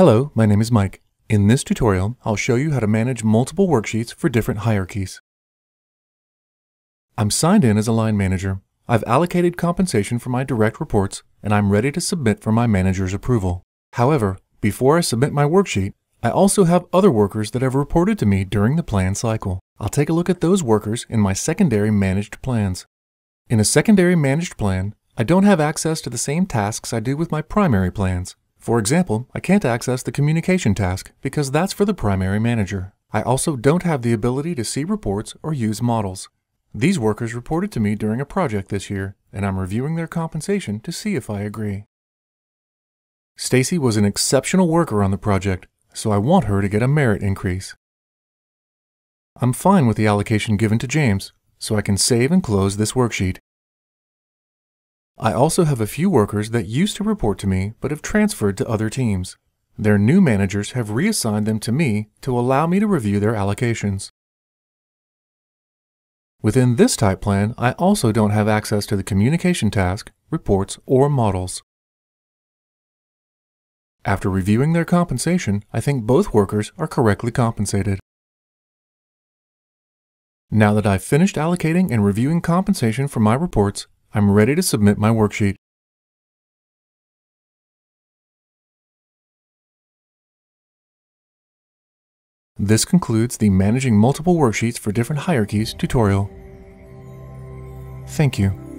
Hello, my name is Mike. In this tutorial, I'll show you how to manage multiple worksheets for different hierarchies. I'm signed in as a line manager. I've allocated compensation for my direct reports, and I'm ready to submit for my manager's approval. However, before I submit my worksheet, I also have other workers that have reported to me during the plan cycle. I'll take a look at those workers in my secondary managed plans. In a secondary managed plan, I don't have access to the same tasks I do with my primary plans. For example, I can't access the communication task because that's for the primary manager. I also don't have the ability to see reports or use models. These workers reported to me during a project this year, and I'm reviewing their compensation to see if I agree. Stacy was an exceptional worker on the project, so I want her to get a merit increase. I'm fine with the allocation given to James, so I can save and close this worksheet. I also have a few workers that used to report to me but have transferred to other teams. Their new managers have reassigned them to me to allow me to review their allocations. Within this type plan, I also don't have access to the communication task, reports, or models. After reviewing their compensation, I think both workers are correctly compensated. Now that I've finished allocating and reviewing compensation for my reports, I'm ready to submit my worksheet. This concludes the Managing Multiple Worksheets for Different Hierarchies tutorial. Thank you.